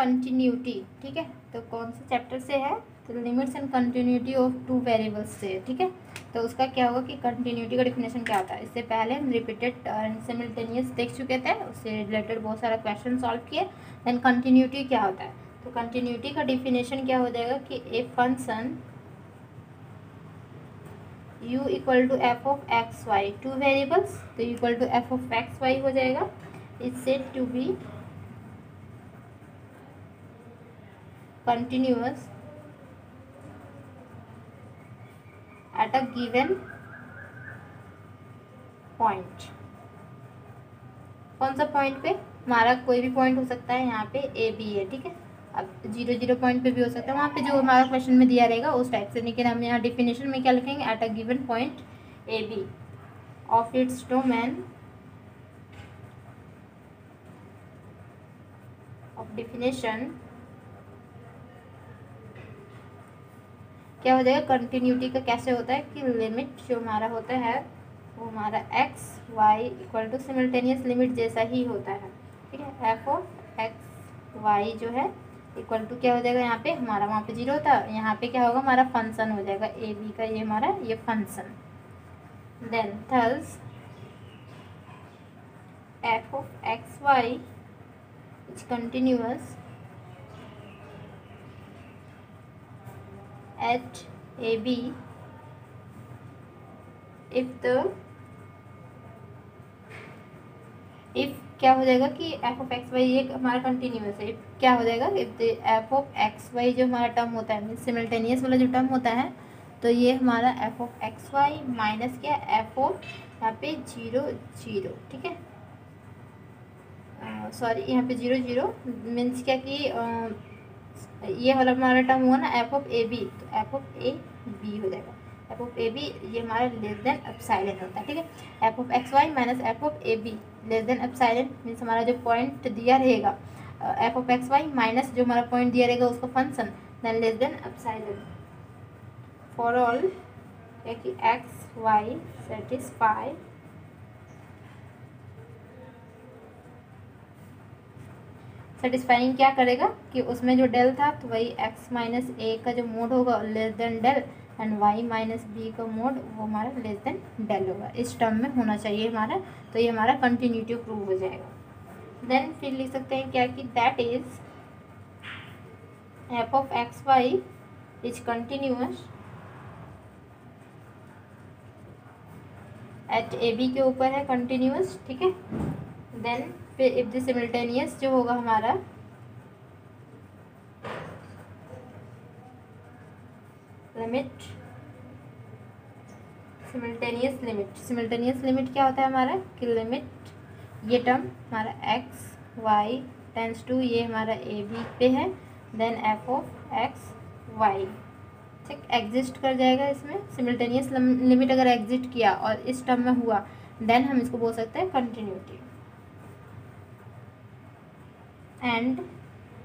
Continuity ठीक है? तो कौन से चैप्टर से है? तो limits and continuity of two variables से, ठीक है? तो उसका क्या होगा कि कंटिन्यूटी का डिफिनेशन क्या होता है? इससे पहले हम रिपीटेड एंड सिमिल्टेनियस देख चुके थे, उससे रिलेटेड बहुत सारा क्वेश्चन सॉल्व किए देन कंटिन्यूटी क्या होता है? तो कंटिन्यूटी का डिफिनेशन क्या हो जाएगा कि a function u equal to f of x y two variables तो equal to f of x y हो जाएगा। Is set to be continuous at a given point. कौन सा पॉइंट पे? हमारा कोई भी पॉइंट हो सकता है यहाँ पे ए बी है ठीक है? अब ज़ीरो ज़ीरो पॉइंट पे भी हो सकता है। वहाँ पे जो हमारा क्वेश्चन में दिया रहेगा, उस टाइप से लेकिन हम यहाँ डिफिनेशन में क्या लिखेंगे? At a given point a b of its domain of definition क्या हो जाएगा? कंटिन्यूटी का कैसे होता है कि लिमिट जो हमारा होता है, वो हमारा x y equal to simultaneous limit जैसा ही होता है। ठीक है? एफ़ ऑफ़ एक्स वाई जो है इक्वल टू क्या हो जाएगा यहाँ पे? हमारा वहाँ पे ज़ीरो होता है। यहाँ पे क्या होगा? हमारा फ़ंक्शन हो जाएगा। ए बी का ये हमारा, ये function then thus f of x y is continuous at AB if the if क्या हो जाएगा कि एफ़ ऑफ़ एक्स वाई एक हमारा कंटिन्यूस है। क्या हो जाएगा? If f of x y जो हमारा टर्म होता है मीन सिमल्टेनियस वाला जो टर्म होता है तो ये हमारा f of x y minus क्या एफ़ ऑफ़ यहाँ पे ज़ीरो ज़ीरो ठीक है? सॉरी यहाँ पे ज़ीरो ज़ीरो मीन्स क्या कि uh, ये वाला हमारा टर्म हुआ ना एफ़ ऑफ़ ए बी तो एफ़ ऑफ़ ए बी हो जाएगा। एफ़ ऑफ़ ए बी ये हमारा लेस देन एप्साइलन होता है, ठीक है? F of x y minus f of a b less than epsilon means हमारा जो पॉइंट दिया रहेगा f of x y minus जो हमारा पॉइंट दिया रहेगा उसका function then less than epsilon for all x y satisfy satisfying क्या करेगा कि उसमें जो डेल था तो वही एक्स माइनस ए का जो मोड होगा less than del and y minus b का मोड वो हमारा लेस देन डेल होगा। इस टर्म में होना चाहिए हमारा तो ये हमारा कंटिन्यूटी प्रूव हो जाएगा। देन फिर लिख सकते हैं क्या कि that is f of x y is continuous at a b के ऊपर है कंटिन्यूस ठीक है? देन फिर इफ़ द जो होगा हमारा limit simultaneous limit simultaneous limit क्या होता है हमारा? कि लिमिट ये टर्म हमारा एक्स वाई टेंस टू ये हमारा ए बी पे है. Then f of x y ठीक एग्जिस्ट कर जाएगा इसमें. सिमल्टेनियस लिमिट अगर एग्जिट किया और इस टर्म में हुआ देन हम इसको बोल सकते हैं continuity and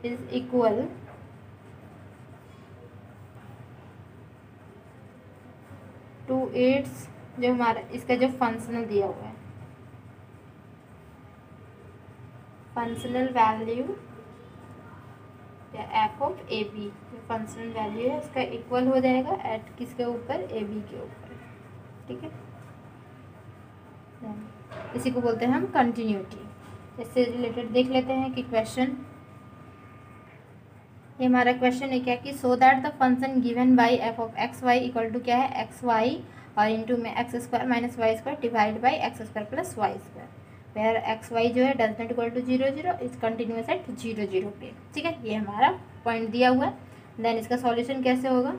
is equal to its जो हमारा, इसका जो फंक्शनल दिया हुआ है। फंक्शनल वैल्यू या एफ़ ऑफ़ ए बी जो फंक्शनल वैल्यू है इसका इक्वल हो जाएगा एट किसके ऊपर? ए बी के ऊपर। ठीक है? इसी को बोलते हैं हम कंटिन्यूटी इससे रिलेटेड देख लेते हैं कि क्वेश्चन ये हमारा क्वेश्चन है क्या कि so that the function given by f of x y equal to क्या है? एक्स वाई और इंटू में x square minus y square divide by x square plus y square where x y जो है does not equal to zero zero is continuous at zero zero पे। ठीक है? ये हमारा पॉइंट दिया हुआ है। देन इसका सॉल्यूशन कैसे होगा?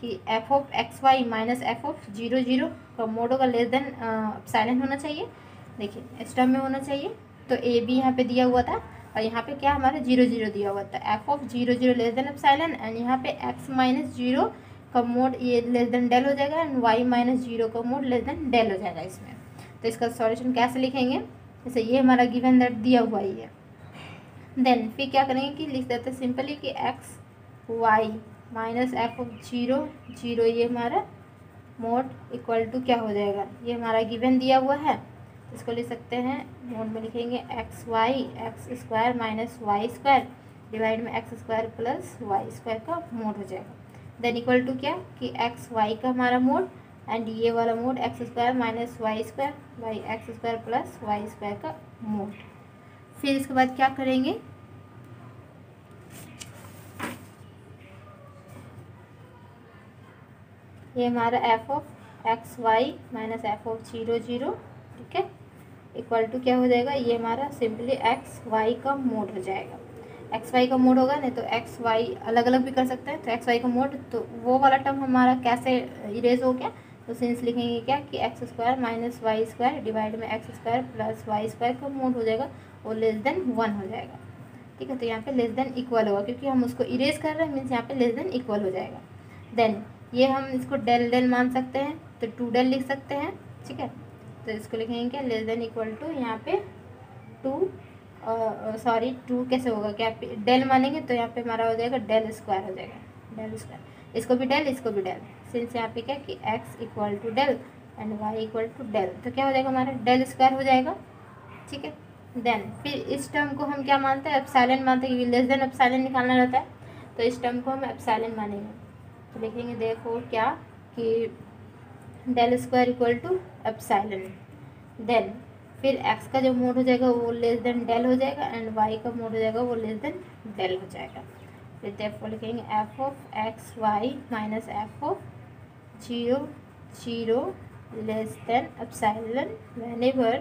कि f of x y minus f of zero zero का मोड होगा लेस देन साइलेंट होना चाहिए। देखिए इस टर्म में होना चाहिए। तो ए बी यहाँ पे दिया हुआ था और यहाँ पे क्या हमारा ज़ीरो ज़ीरो दिया हुआ था। F of zero zero less than epsilon and यहाँ पे एक्स माइनस ज़ीरो का मोड ये लेस देन डेल हो जाएगा एंड वाई माइनस ज़ीरो का मोड लेस देन डेल हो जाएगा इसमें। तो इसका सॉल्यूशन कैसे लिखेंगे? जैसे ये हमारा गिवन दैट दिया हुआ ही है। देन फिर क्या करेंगे कि लिख देते हैं सिंपली कि x y minus f of zero zero ये हमारा मोड इक्वल टू क्या हो जाएगा? ये हमारा गिवन दिया हुआ है। इसको लिख सकते हैं। मोड में लिखेंगे x y x square minus y square divide में x square plus y square का मोड हो जाएगा। देन इक्वल टू क्या? कि एक्स वाई का हमारा मोड एंड ये वाला mod x square minus y square by x square plus y square का मोड। फिर इसके बाद क्या करेंगे? ये हमारा f of x y minus f of zero zero ठीक है? इक्वल टू क्या हो जाएगा? ये हमारा सिंपली एक्स वाई का मोड हो जाएगा। एक्स वाई का मोड होगा, नहीं तो एक्स वाई अलग अलग भी कर सकते हैं। तो एक्स वाई का मोड तो वो वाला टर्म हमारा कैसे इरेज हो गया? तो सिंस लिखेंगे क्या कि x square minus y square divide में x square plus y square का मोड हो जाएगा वो लेस देन वन हो जाएगा। ठीक है तो यहाँ पे लेस देन इक्वल होगा, क्योंकि हम उसको इरेज कर रहे हैं, मीन्स यहाँ पे लेस देन इक्वल हो जाएगा। देन ये हम इसको डेल डेल मान सकते हैं तो टू डेल लिख सकते हैं, ठीक है? तो इसको लिखेंगे क्या लेस देन इक्वल टू यहाँ पे टू सॉरी टू कैसे होगा? क्या डेल मानेंगे तो यहाँ पे हमारा हो जाएगा डेल स्क्वायर हो जाएगा। डेल स्क्वायर इसको भी डेल इसको भी डेल सिंस यहाँ पे क्या कि x equal to del and y equal to del तो क्या हो जाएगा हमारा? डेल स्क्वायर हो जाएगा। ठीक है? देन फिर इस टर्म को हम क्या मानते हैं? एप्साइलन मानते हैं क्योंकि लेस देन एप्साइलन निकालना रहता है। तो इस टर्म को हम एप्साइलन मानेंगे। तो लिखेंगे देखो क्या कि del square equal to epsilon then फिर एक्स का जो मोड हो जाएगा, वो लेस देन डेल हो जाएगा एंड वाई का मोड हो जाएगा, वो लेस देन डेल हो जाएगा. फिर देखो लिखेंगे f of x y minus f of zero zero less than epsilon whenever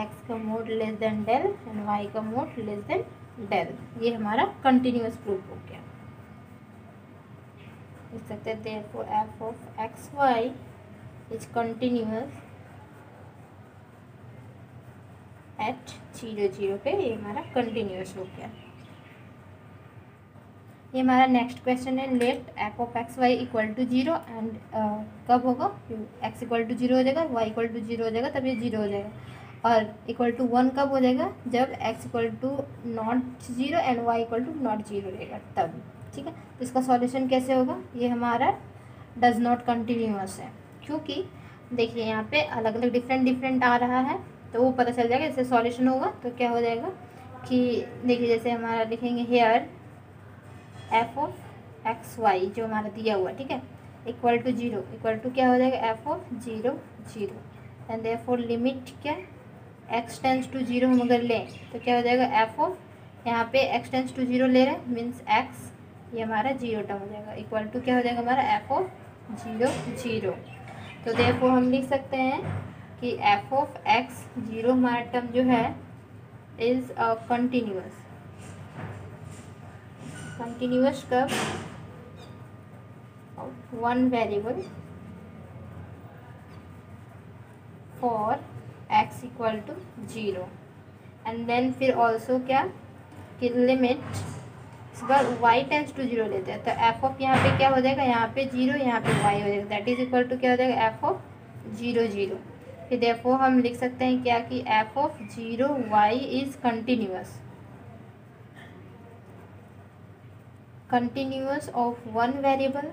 x का mod less than del and y का मोड लेस देन डेल ये हमारा कंटिन्यूस प्रूफ हो गया. लिख सकते हैं therefore, f of x y is continuous at zero zero पे ये हमारा कंटिन्यूस हो गया। ये हमारा नेक्स्ट क्वेश्चन है let f of x y equal to zero and कब होगा? एक्स इक्वल टू ज़ीरो हो जाएगा वाई इक्वल टू ज़ीरो हो जाएगा, तब ये ज़ीरो हो जाएगा। और इक्वल टू वन कब हो जाएगा? जब x equal to not zero and y equal to not zero रहेगा, तब। ठीक है? तो इसका सॉल्यूशन कैसे होगा? ये हमारा डज नॉट कंटिन्यूस है। क्योंकि देखिए यहाँ पे अलग अलग डिफरेंट डिफरेंट आ रहा है तो वो पता चल जाएगा जैसे सॉल्यूशन होगा तो क्या हो जाएगा कि देखिए जैसे हमारा लिखेंगे here f of x y जो हमारा दिया हुआ, ठीक है? Equal to zero equal to क्या हो जाएगा? F of zero zero and for limit क्या? एक्स टेंस टू ज़ीरो हम अगर लें तो क्या हो जाएगा? एफ़ ऑफ़ यहाँ पे एक्स टेंस टू ज़ीरो ले रहे हैं मीन्स एक्स ये हमारा ज़ीरो टर्म हो जाएगा। इक्वल टू क्या हो जाएगा हमारा? F of zero zero. तो देखो हम लिख सकते हैं कि एफ़ ऑफ़ एक्स ज़ीरो हमारा टर्म जो है इज़ अ कंटिन्यूस कंटिन्यूस कब? One variable for x equal to zero. And then फिर ऑल्सो क्या? कि लिमिट इस बार वाई टेंस टू ज़ीरो लेते हैं तो एफ़ ऑफ़ यहाँ पे क्या हो जाएगा? यहाँ पे ज़ीरो यहाँ पे वाई हो जाएगा। दैट इज़ इक्वल टू क्या हो जाएगा? एफ़ ऑफ़ ज़ीरो ज़ीरो फिर देखो हम लिख सकते हैं क्या कि f of zero y is continuous continuous of one variable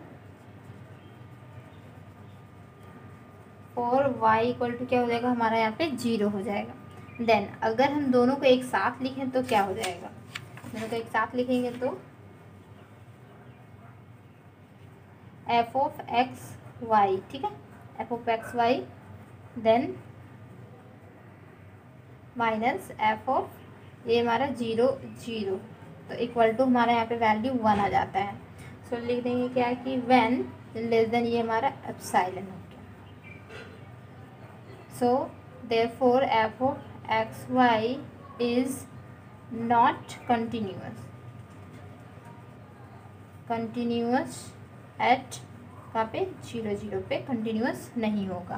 और वाई इक्वल टू क्या हो जाएगा? हमारा यहाँ पे ज़ीरो हो जाएगा। देन अगर हम दोनों को एक साथ लिखें तो क्या हो जाएगा? दोनों को एक साथ लिखेंगे तो। एफ़ ऑफ़ एक्स वाई ठीक है? F of x y then minus f of ये हमारा ज़ीरो ज़ीरो तो इक्वल टू हमारा यहाँ पे वैल्यू वन आ जाता है। सो लिख देंगे क्या कि व्हेन लेस देन ये हमारा एप्साइलन हो गया। So therefore f of x y is not continuous continuous at कहाँ पे? ज़ीरो ज़ीरो पे कंटिन्यूस नहीं होगा।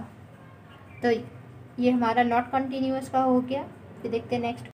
तो ये हमारा नॉट कंटिन्यूस का हो गया। फिर देखते हैं नेक्स्ट